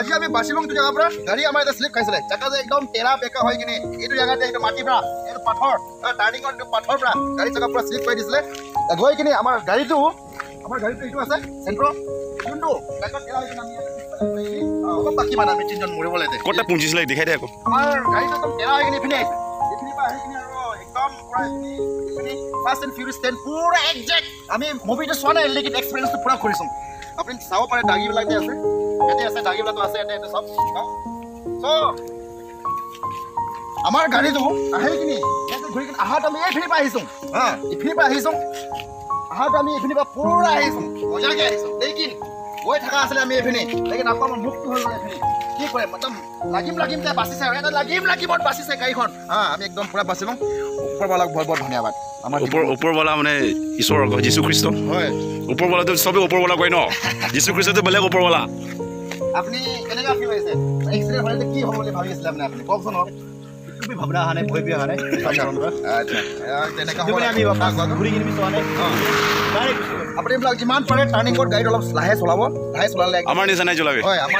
আজি আমি বাচিলো এইটো জেগাৰ পৰা। গাড়ী আমাৰ এটা শ্লিপ খাইছিলে। জেগা যে একদম টেৰা বেকা হৈ কিনে এইটো জেগাতে এইটো মাটিৰ পৰা এইটো পাথৰ টাৰ্ণিঙৰ এইটো পাথৰ পৰা গাড়ী জেগাৰ পৰা শ্লিপ কৰি দিছিলে। গৈ কিনে আমাৰ গাড়ীটো আমাৰ গাড়ীটো এইটো আছে চেণ্ট্ৰ যোনটো অলপ বাকী মানে আমি তিনিজন মৰিব লাগে। ক'ত পুঞ্জিছিলে দেখাই দে আকৌ। আমাৰ গাড়ীটো একদম হৈ কিনে ইপিনে আহিছে। ইপিনিৰ পৰা আহি কিনে আৰু একদম পুৰা ইপিনি ইপিনি ফাষ্ট এণ্ড ফিউৰিয়াছ টেন পুৰা একজেক্ট আমি মুভিটো চোৱা নাই লেকিন এক্সপিৰিয়েঞ্চটো পুৰা কৰিছোঁ আপুনি চাব পাৰে দাগীবিলাক যে আছে। ইয়াতে আছে দাগীবিলাকো আছে ইয়াতে ইয়াতে চব। চ' আমাৰ গাড়ীটো আহি কিনি ঘূৰি কিনে আহাত আমি এইখিনিৰ পৰা আহিছোঁ। হা এইখিনিৰ পৰা আহিছোঁ। আহাত আমি এইখিনিৰ পৰা পুৰা আহিছোঁ। মজাকৈ আহিছোঁ। লেকিন গৈ থকা আছিলে আমি এইপিনি লেকিন আকৌ আমাৰ মুখটো হৈ গ'ল এইপিনি কি কৰে? একদম লাগিম লাগিম যে বাচিছে এটা লাগিম লাগিমত বাচিছে গাড়ীখন। হা আমি একদম পুৰা বাচি ওপৰৱালাক বহুত বহুত ধন্যবাদ। আমাৰ ওপৰ ওপৰৱালা মানে ঈশ্বৰ যীশুখ্ৰীষ্ট। হয়। ওপৰৱালাটো চবেই ওপৰৱালা কয় ন? যীশুখ্ৰীষ্টটো বেলেগ ওপৰৱালা। আপুনি কেনেকুৱা ফিল হৈছে? এক্সিডেণ্ট হ'লে কি হ'ব বুলি ভাবি আছিলে আপুনি আপুনি? কওকচোন অলপ তুমি ভাবনা অহা নাই ভয় বি অহা নাই আচ্ছা তেনেকুৱা হ'ব আমি ঘূৰি কিনি চোৱা নাই আপুনি এইবিলাক যিমান পাৰে টাৰ্ণিং ক'ত গাড়ীত অলপ লাহে চলাব লাহে চলালে আমাৰ নিচিনা নাই জ্বলাবি হয় আমাৰ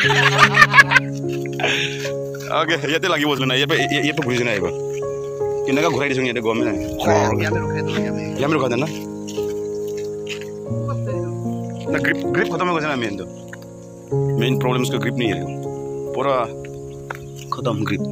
অ'কে ইয়াতে লাগিব যোৱা নাই ইয়াৰ পৰা ইয়াৰ পৰা ঘূৰি যোৱা নাই আহিব কেনেকুৱা ঘূৰাই দিছোঁ ইয়াতে গমে নাই ইয়াতে ৰখাই দিলোঁ আমি ইয়াৰ ৰখা দেন না গ্ৰিপ গ্ৰিপ খতম হৈ গৈছে না মেইনটো মেইন प्रॉब्लम उसका ग्रिप नहीं है पूरा खत्म ग्रिप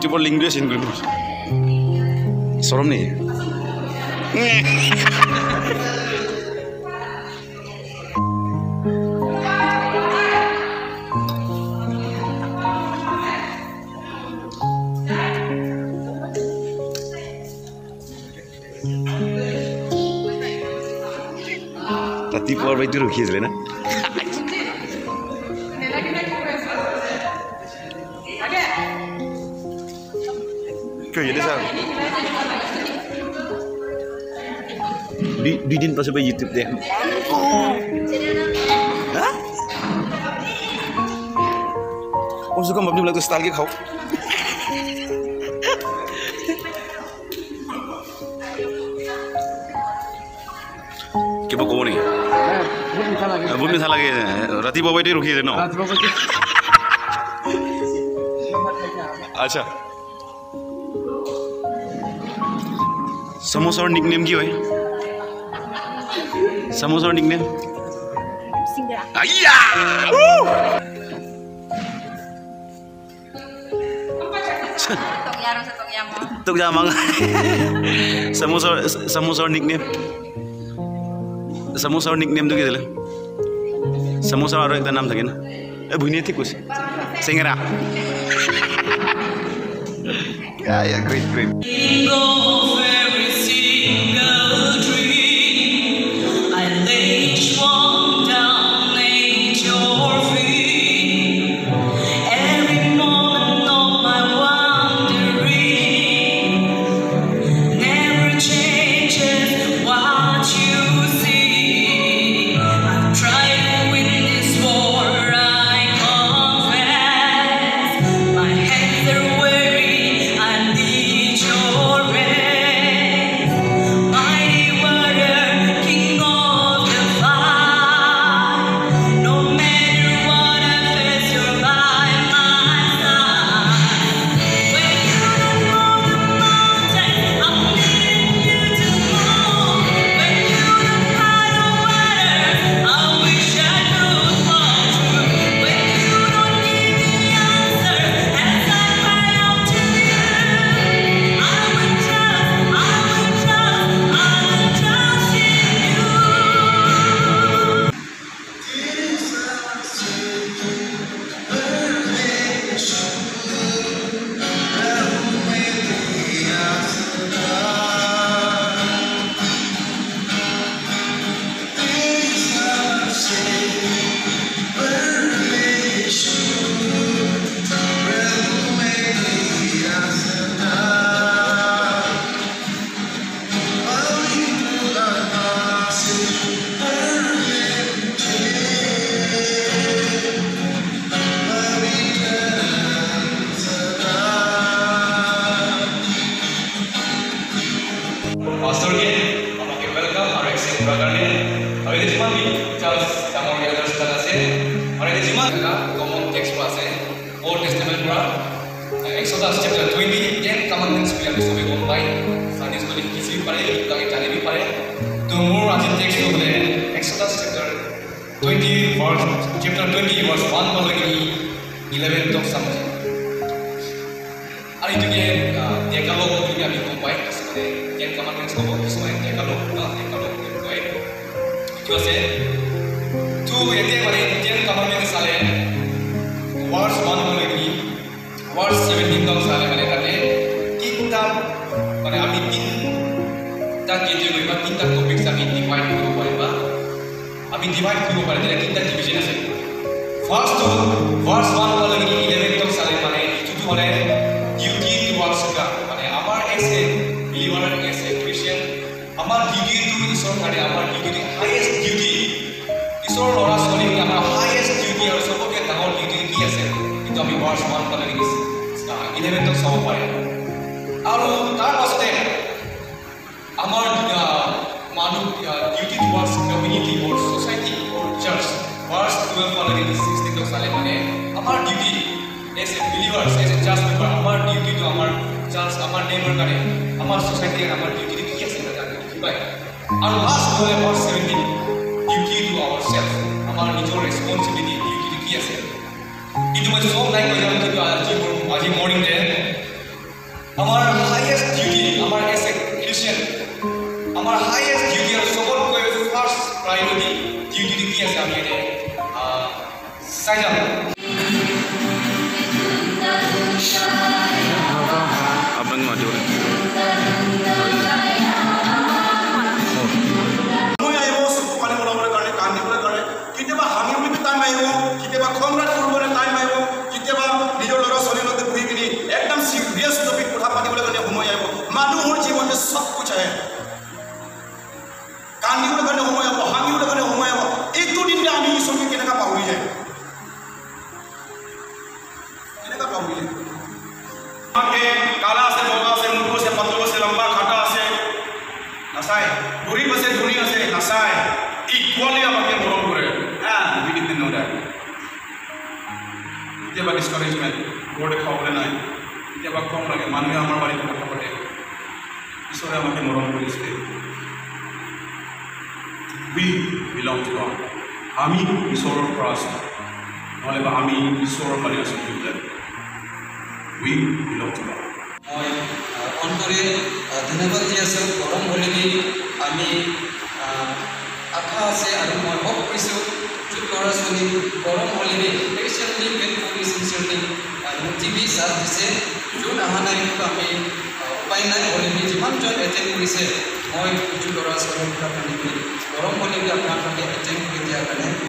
युट्युबर लिङ्ग्वेज इन्क्लुड सरम नि तिमी पर्वै त्यो रुखिएछ বাইটো ৰখি আছিলে না কিয় ইয়াতে চা দুই দুইদিন পাছৰ পৰা ইউটিউব দেখ কমচে কম আপুনিবিলাকতো ষ্টাইলকৈ খাওক কিবা ক'ব নেকি বহুত মিঠা লাগে ৰাতিপুৱা বাইতে ৰখি আছে ন আচ্ছা সমোসাৰ নিক নেম কি হয় সমোসাৰ নিক নেম Singgah. আইয়া Satu yarong satu yamo. তোক যা মাং সমোসাৰ সমোসাৰ নিক নেম সমোসাৰ নিক নেমটো কি দিলে সমোসাৰ আৰু এটা নাম থাকে না এই ভুনীয়ে ঠিক কৈছে চেঙেৰা Yeah, yeah, great, great. Twenty ten commandments বুলি পায় পাৰে জানিব পাৰে তো মোৰ বুলি আমি গম পাই কিছুমানে টেন কমাণ্ডমেণ্টছ হ'ব কিছুমানে ডেকালগ ডেকালগ বুলি কয় এইটো আছে তো এতিয়া মানে তক চালে মানে তাতে তিনিটা মানে আমি তিনিটা কেটেগৰী বা তিনিটা টপিকছ আমি ডিভাইড কৰিব পাৰিম বা আমি ডিভাইড কৰিব পাৰিম যেনে তিনিটা ডিভিজন আছে ফাৰ্ষ্টটো ৱাৰ্ডছ ওৱান পালৈকে ইলেভেন তক চালে মানে এইটোতো মানে ডিউটি টুৱাৰ্ডছ গড মানে আমাৰ as a believer as a Christian আমাৰ ডিউটিটো ঈশ্বৰৰ কাৰণে আমাৰ ডিউটি হাইয়েষ্ট ডিউটি ঈশ্বৰৰ ল'ৰা ছোৱালীক আমাৰ হাইয়েষ্ট ডিউটি আৰু চবতকৈ ডাঙৰ ডিউটি কি আছে কিন্তু আমি ৱাৰ্ডছ ওৱান পালৈকে ইলেভেনটক চাব পাৰে আৰু তাৰ পাছতে আমাৰ মানুহ duty towards community or society or church words twelve পালৈকে ছিক্সটিনক চালে মানে আমাৰ duty as a believers as a church member আমাৰ ডিউটিটো আমাৰ চাৰ্চ আমাৰ নেইবাৰ কাৰণে আমাৰ ছ'চাইটিৰ আমাৰ ডিউটি কি আছে তাতে আমি দেখি পায় আৰু লাষ্ট হ'লে word seventeen duty to our self আমাৰ নিজৰ ৰেচপনচিবিলিটি ডিউটিটো কি আছে? কিন্তু মই চব নাই কৈ যাম কিন্তু আজি মোৰ আজি মৰ্ণিংতে আমাৰ হাইয়েষ্ট ডিউটি আমাৰ এজ এ খ্ৰীষ্টিয়ান আমাৰ হাইয়েষ্ট ডিউটি আৰু চবতকৈ ফাৰ্ষ্ট প্ৰায়ৰিটি ডিউটিটো কি আছে আমি এতিয়া চাই যাম আহে কান্দিবলৈ কাৰণে সময় হ'ব হাঁহিবলৈ কাৰণে সময় হ'ব এইটো দিনতে আমি ঈশ্বৰকে কেনেকৈ পাহৰি যায়? কেনেকৈ পাহৰি যায়? কালা আছে বগা আছে মুখ আছে পাতল আছে লম্বা খাটা আছে। নাচায়। গৰীব আছে ধনী আছে নাচায়। ইকুৱালি আমাকে মৰম কৰে। হা বিবিধ নদায় কেতিয়াবা ডিছকাৰেজমেণ্ট ঘৰ দেখাবলৈ নাই। কেতিয়াবা কম লাগে। মানুহে আমাৰ বাৰীত ঈশ্বৰে আমাকে মৰম কৰিছে উই বিলং টু গড আমি ঈশ্বৰৰ পৰা আছোঁ নহ'লে বা আমি ঈশ্বৰৰ ফালে আছোঁ উই বিলং টু গড মই অন্তৰে ধন্যবাদ দি আছোঁ গৰম হ'লেনি আমি আশা আছে আৰু মই হপ কৰিছোঁ য'ত ল'ৰা ছোৱালী গৰম চিনচিয়াৰলি মোক টিভি চাৰ্জ দিছে। য'ত অহা নাই আমি উপায় নাই হ'লেনি যিমানজন এটেণ্ড কৰিছে মই কিছু ল'ৰা কান্দি গৰম হ'লেনি আপোনালোকে এটেণ্ড কৰি দিয়াৰ কাৰণে